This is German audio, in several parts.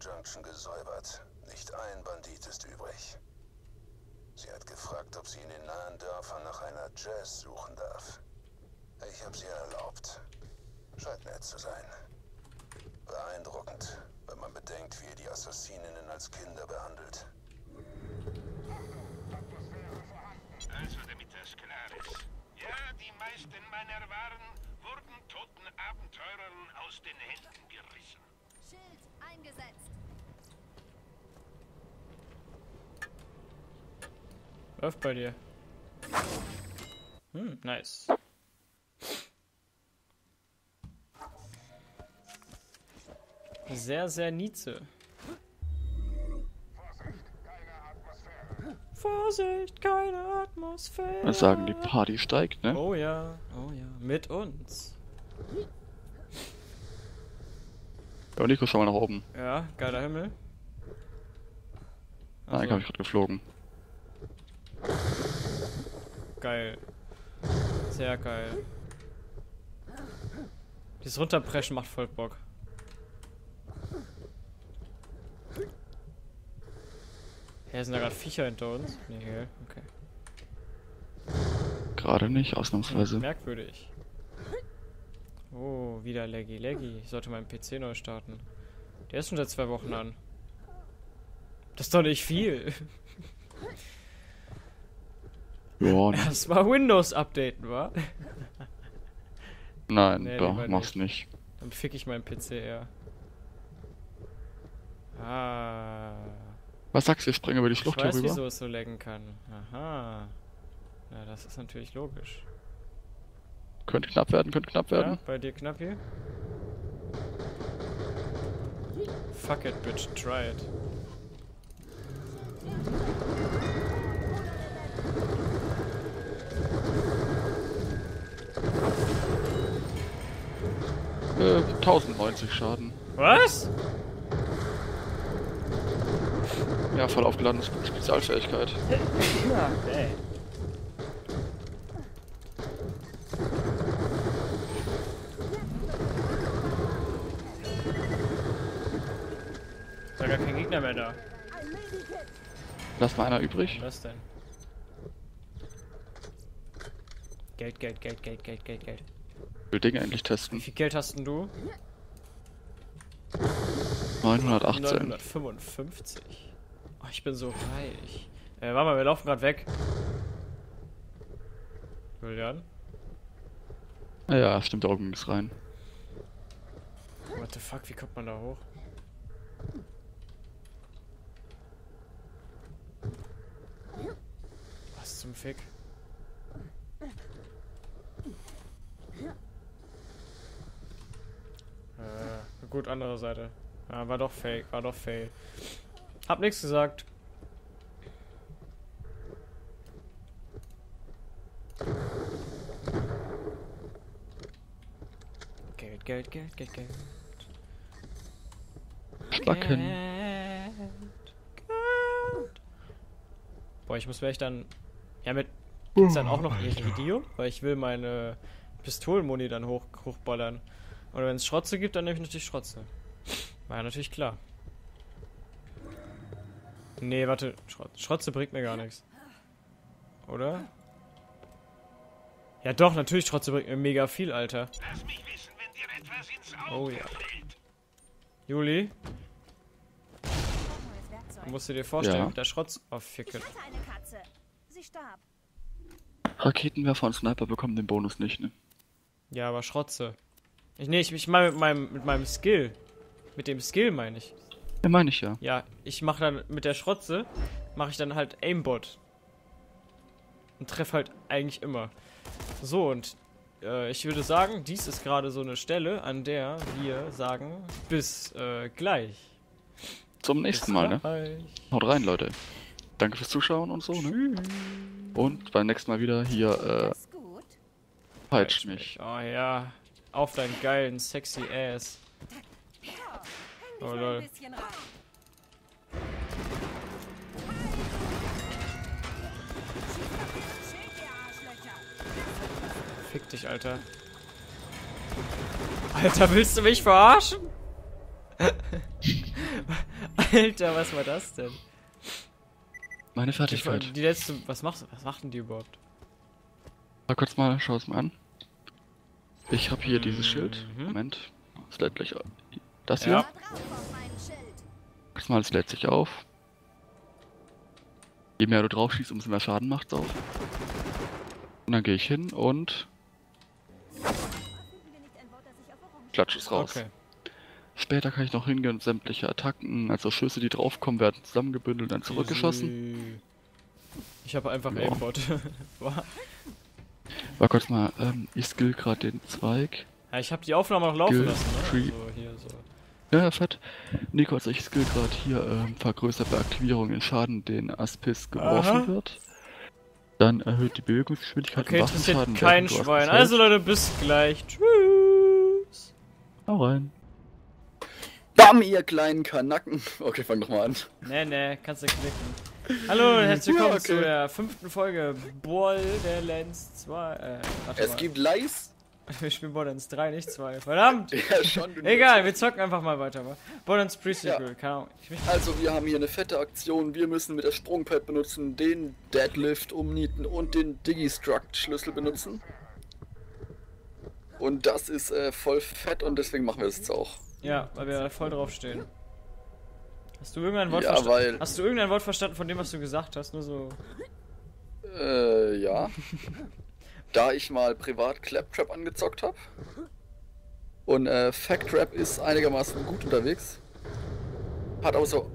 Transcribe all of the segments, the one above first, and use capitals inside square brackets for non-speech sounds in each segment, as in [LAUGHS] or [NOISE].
Junction gesäubert. Nicht ein Bandit ist übrig. Sie hat gefragt, ob sie in den nahen Dörfern nach einer Jazz suchen darf. Ich habe sie erlaubt. Scheint nett zu sein. Beeindruckend, wenn man bedenkt, wie ihr die Assassininnen als Kinder behandelt. Also, damit das klar ist. Ja, die meisten meiner Waren wurden toten Abenteurern aus den Händen gerissen. Schild eingesetzt. Läuft bei dir. Hm, nice. Sehr, sehr Nietzsche. Vorsicht, keine Atmosphäre. Wir sagen, die Party steigt, ne? Oh ja, oh ja. Mit uns. Ja, Nico, schau mal nach oben. Ja, geiler Himmel. Nein, Also, hab ich gerade geflogen. geil. Sehr geil. Dieses Runterpreschen macht voll Bock. Hä, sind da gerade Viecher hinter uns? Nee? Okay. Gerade nicht, ausnahmsweise. Merkwürdig. Oh, wieder Laggy. Laggy. Ich sollte meinen PC neu starten. Der ist schon seit zwei Wochen an. Das ist doch nicht viel. Ja, [LAUGHS] Erstmal Windows updaten, wa? nein, Nee, lieber mach's nicht. Dann fick ich meinen PC eher. Ah. Was sagst du, wir springen über die Ich Schlucht weiß, herüber? wieso es so laggen kann. Aha. Ja, das ist natürlich logisch. Könnte knapp werden, könnte knapp Ja, werden. bei dir knapp hier? Fuck it, bitch, try it. Äh, 1090 Schaden. Was? Ja, voll aufgeladen Spezialfähigkeit. [LAUGHS] Ja, ey. Da. Lass mal einer übrig. Was denn? Geld, Geld, Geld, Geld, Geld, Geld, Geld. Ich will Dinge endlich Wie testen. viel Geld hast denn du? 918. 955. Oh, ich bin so reich. Äh, warte mal, wir laufen gerade weg. Julian? Ja, ja, stimmt, da oben ging's rein. What the fuck, wie kommt man da hoch? Was zum Fick? Äh, gut, andere Seite. Ja, war doch fake, war doch fail. Hab nichts gesagt. Geld, Geld, Geld, Geld, Geld. Geld, Geld. Boah, ich muss vielleicht dann. Ja, mit. Gibt's dann auch noch Iridio? Weil ich will meine Pistolenmuni dann hoch, hochballern. Oder wenn es Schrotze gibt, dann nehme ich natürlich Schrotze. War ja natürlich klar. Nee, warte. Schrot Schrotze bringt mir gar nichts. Oder? Ja doch, natürlich Schrotze bringt mir mega viel, Alter. Lass mich wissen, wenn dir etwas ins Auge Oh ja. fällt. Juli, musst du dir vorstellen, Ja. der Schrotz... Oh, Ich ficke. Sie starb. Raketenwerfer und Sniper bekommen den Bonus nicht, ne? Ja, aber Schrotze. Ich, nee, ich, ich meine mit meinem, mit meinem Skill. Mit dem Skill meine ich. Ja, meine ich ja. Ja, ich mache dann mit der Schrotze, mache ich dann halt Aimbot. Und treffe halt eigentlich immer. So, und äh, ich würde sagen, dies ist gerade so eine Stelle, an der wir sagen, bis äh, gleich. Zum nächsten Mal, ne? Gleich. Haut rein, Leute. Danke fürs Zuschauen und so, ne? Und beim nächsten Mal wieder hier, äh, peitscht mich. Oh ja, auf deinen geilen, sexy Ass. Häng Oh, lol. Fick dich, Alter. Alter, willst du mich verarschen? [LAUGHS] Alter, was war das denn? Meine Die, Fertigkeit. die letzte, was machst was macht denn die überhaupt? Mal kurz mal, schau es mal an. Ich habe hier dieses Schild. Mhm. Moment. Es lädt gleich auf. Das Ja. hier. Schild. Kurz mal, es lädt sich auf. Je mehr du drauf schießt, umso mehr Schaden macht's auch. Und dann gehe ich hin und das klatsche es raus. Okay. Später kann ich noch hingehen und sämtliche Attacken, also Schüsse, die draufkommen, werden zusammengebündelt und dann zurückgeschossen. Ich habe einfach Ja. Aimbot. [LAUGHS] War- kurz mal, ähm, ich skill gerade den Zweig. ja, ich habe die Aufnahme noch laufen Skill lassen, ne? Also hier so. Ja, ja, fett. Nico, also ich skill gerade hier, ähm, vergrößert bei Aktivierung den Schaden, den Aspis geworfen Aha. wird. Dann erhöht die Bewegungsgeschwindigkeit Okay, und interessiert Waffenschaden. kein Schwein. Also. Leute, bis gleich. Tschüss. Hau rein. Bam, ihr kleinen Kanacken. [LAUGHS] Okay, fang doch mal an. Nee, nee, kannst du klicken. Hallo und [LAUGHS] herzlich willkommen Ja, okay. zu der fünften Folge Borderlands 2. Äh, Es mal. gibt Lies. [LAUGHS] Wir spielen Borderlands 3, nicht 2. Verdammt! Ja, schon. du- Egal, wir zocken einfach mal weiter. Borderlands Pre-Sequel, keine Ahnung. Also, wir haben hier eine fette Aktion. Wir müssen mit der Sprungpad benutzen, den Deadlift umnieten und den Digistruct-Schlüssel benutzen. Und das ist äh, voll fett und deswegen machen wir das jetzt auch. Ja, weil wir da voll drauf stehen. Hast du irgendein Wort Ja, verstanden? Hast du irgendein Wort verstanden von dem, was du gesagt hast? Nur so. Äh, ja. [LAUGHS] da ich mal privat Claptrap angezockt habe. Und äh, Factrap ist einigermaßen gut unterwegs. Hat auch so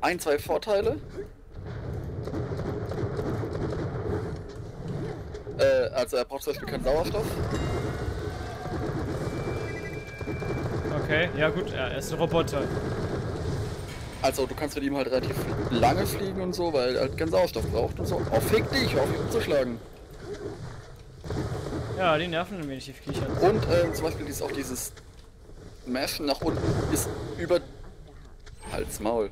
ein, zwei Vorteile. Äh, also er braucht zum Beispiel keinen Sauerstoff. Okay, ja gut, ja, er ist ein Roboter. Also du kannst mit ihm halt relativ lange fliegen und so, weil er halt keinen Sauerstoff braucht und so. Oh, fick dich, auf ihn umzuschlagen. Ja, die nerven ein wenig, die Viecher. Und ähm, zum Beispiel dieses, auch dieses Mashen nach unten ist über... Halt's Maul.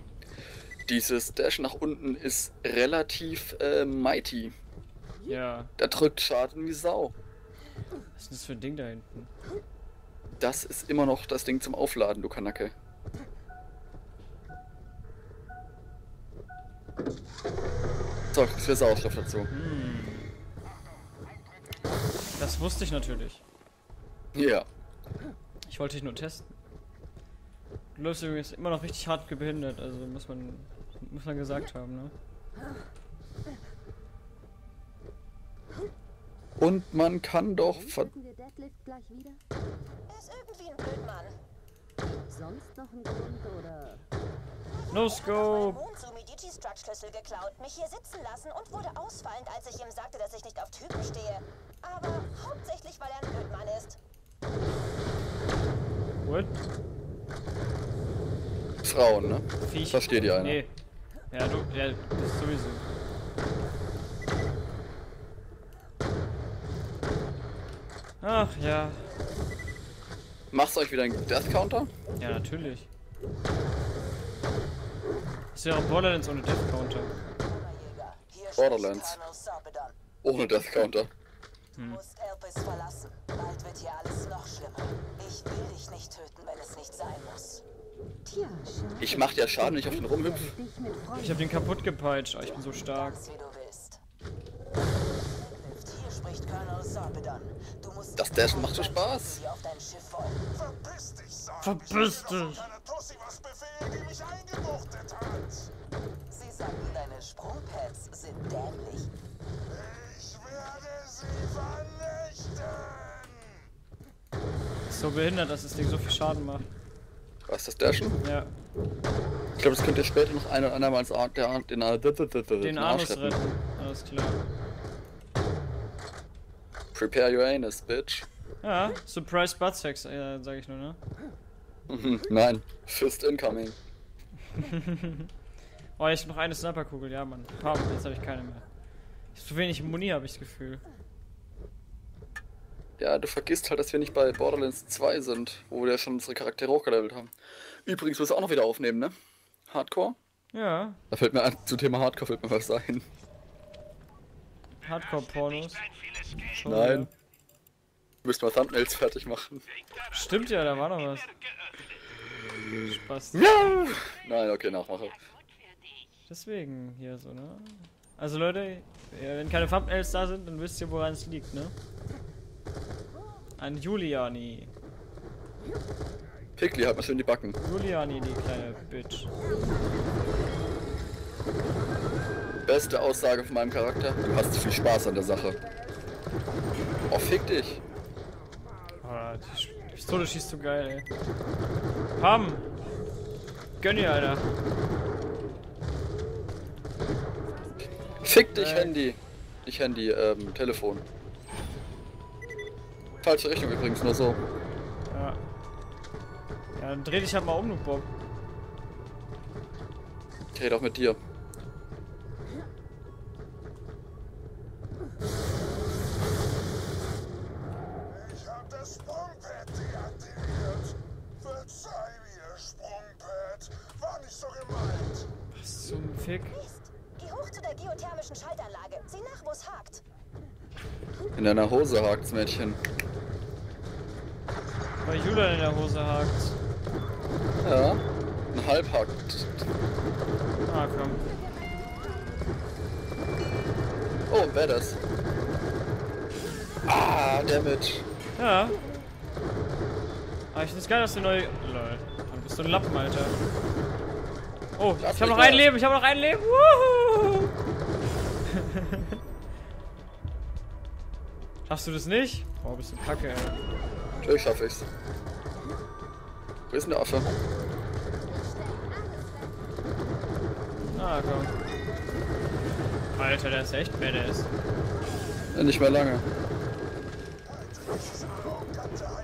Dieses Dash nach unten ist relativ äh, mighty. Ja, Der drückt Schaden wie Sau. was ist denn das für ein Ding da hinten? Das ist immer noch das Ding zum Aufladen, du Kanacke. So, für Sauerstoff dazu. Das wusste ich natürlich. Ja. Ich wollte dich nur testen. Du läufst übrigens immer noch richtig hart behindert, also muss man, muss man gesagt haben, ne? Und man kann doch ver? Er. Sonst noch ein Grund oder... No scope! Geklaut, mich hier sitzen lassen und wurde ausfallend, als ich ihm sagte, dass ich nicht auf Typen stehe. Aber hauptsächlich, weil er ein Blödmann ist. What? Frauen, ne? Viech. Versteht ihr einer? Nee. Ja, du, ja, das sowieso. Ach ja. Machst du euch wieder einen Death Counter? Ja, natürlich. Das wäre Borderlands ohne Death Counter. Borderlands. Ohne Death Counter. Du musst Elpis verlassen. Bald wird hier alles noch schlimmer. Ich will dich nicht töten, wenn es nicht sein muss. Tja, schade. Ich mach ja Schaden, wenn ich auf den rumhüpf. Ich hab den kaputt gepeitscht, aber ich bin so stark. Ganz wie du willst. Hier spricht Colonel Sarpedon. Du musst Das Dashen macht so Spaß. Verpiss dich. Verpiss. Sie sagten, deine Sprungpads sind dämlich. Ich werde sie vernichten. So behindert, dass das Ding so viel Schaden macht. Was ist das Dashen? Ja, Ich glaube, das könnt ihr später noch ein oder andermal als der Ar- den, Ar- den, den Anus retten. Alles klar. Prepare your anus, bitch. Ja, Surprise Buttsex, äh, sag ich nur, ne? Mhm, [LAUGHS] Nein, Fist incoming. [LAUGHS] Oh, ich hab noch eine Sniperkugel, ja, Mann. Pam, jetzt habe ich keine mehr. Ich hab zu wenig Muni, habe ich das Gefühl. Ja, du vergisst halt, dass wir nicht bei Borderlands 2 sind, wo wir ja schon unsere Charaktere hochgelevelt haben. Übrigens, willst du auch noch wieder aufnehmen, ne? Hardcore? Ja, Da fällt mir ein, zum Thema Hardcore fällt mir was ein. Hardcore-Pornos. Schon Nein. Du müsst mal Thumbnails fertig machen. Stimmt ja, da war noch was. Spaß. Ja! Nein, okay, Nachmache. Deswegen hier so, ne? Also Leute, wenn keine Thumbnails da sind, dann wisst ihr, woran es liegt, ne? An Juliani. Pickli, halt mal schön die Backen. Juliani, die kleine Bitch. Beste Aussage von meinem Charakter. Du hast viel Spaß an der Sache. Oh, fick dich. Oh, die, Pistole schießt so geil, ey. Pam! Gönn ihr, Alter. Fick dich, Äh. Handy. Nicht Handy, ähm, Telefon. Falsche Richtung übrigens, nur so. Ja. Ja, dann dreh dich halt mal um, du Bob. Ich rede auch mit dir. So gemeint. Was zum Fick? Mist. Geh hoch zu der geothermischen Schaltanlage. Sieh nach, wo es hakt. In deiner Hose hakt's, Mädchen. Weil Julian in der Hose hakt. Ja. Ein Halbhakt. Ah, komm. Oh, Badass. Ah, Damage. Ja. Aber ich find's geil, dass du neu. Lol. Du bist so ein Lappen, Alter. Oh, Lass ich hab noch ein. Leben, ich hab noch ein Leben. Wuhu! Schaffst du das nicht? Oh, bist du kacke, ey. Natürlich schaffe ich's. Wo ist denn der Affe? Ah, komm. Alter, der ist echt badass. Ja, nicht mehr lange.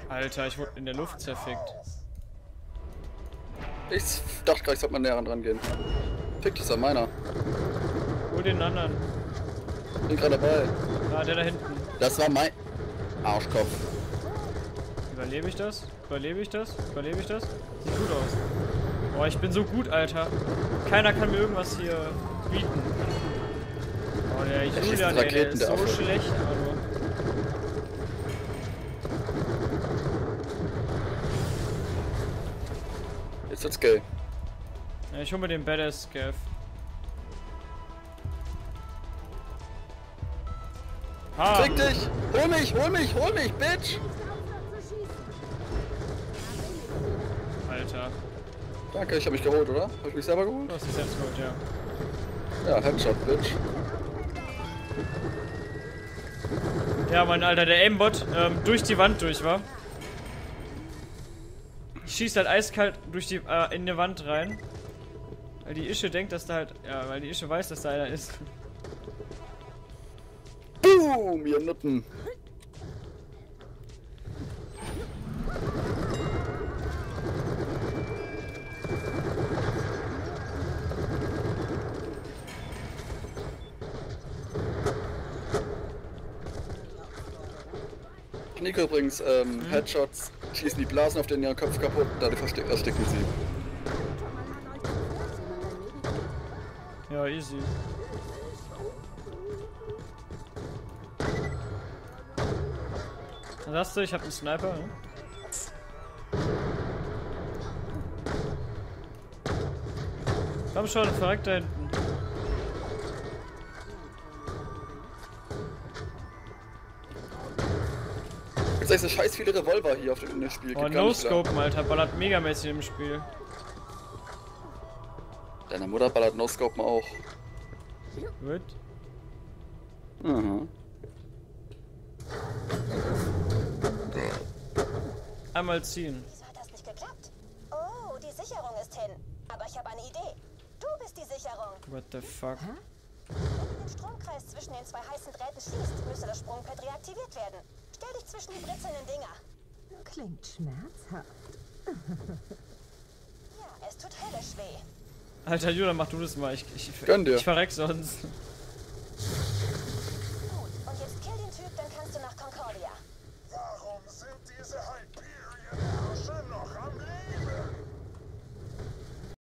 Alter, ich wurde in der Luft zerfickt. Ich dachte gleich, sollte man näher dran gehen. Fick dich, ist ja meiner. Hol den anderen. Bin gerade dabei. Ah, der da hinten. Das war mein Arschkopf. Überlebe ich das? Überlebe ich das? Überlebe ich das? Sieht gut aus. Boah, ich bin so gut, Alter. Keiner kann mir irgendwas hier bieten. Oh, der Julian, ey, der ist so schlecht, aber. Jetzt wird's gay. Ja, ich hol mir den Badass Scav. Ah, Fick dich! Hol mich, hol mich, hol mich, Bitch! Alter. Danke, ich hab mich geholt, oder? Hab ich mich selber geholt? Du hast dich selbst geholt, ja. Ja, Headshot, Bitch. Ja, mein Alter, der Aimbot ähm, durch die Wand durch war. Schießt halt eiskalt durch die äh, in die Wand rein. Weil die Ische denkt, dass da halt. Ja, weil die Ische weiß, dass da einer ist. Boom, ihr Nutten. Nico übrigens, ähm, Headshots schießen die Blasen auf den ihren Kopf kaputt, dadurch ersticken sie. Ja, easy. Was hast du? Ich hab einen Sniper, ne? Komm schon, verreckt da ist so scheiß viele Revolver hier auf dem Spiel. Oh. No-Scopen, Alter. Ballert megamäßig im Spiel. Deine Mutter ballert No-Scopen auch. Gut. Mhm. Einmal ziehen. Wieso hat das nicht geklappt? Oh, die Sicherung ist hin. Aber ich habe eine Idee. Du bist die Sicherung. What the fuck? Wenn du den Stromkreis zwischen den zwei heißen Drähten schließt, müsste das Sprungpad reaktiviert werden. Stell dich zwischen die britzelnden Dinger. Klingt schmerzhaft. Ja, es tut höllisch weh. Alter, Julian, mach du das mal. Ich, ich, Gönn dir. ich verreck sonst.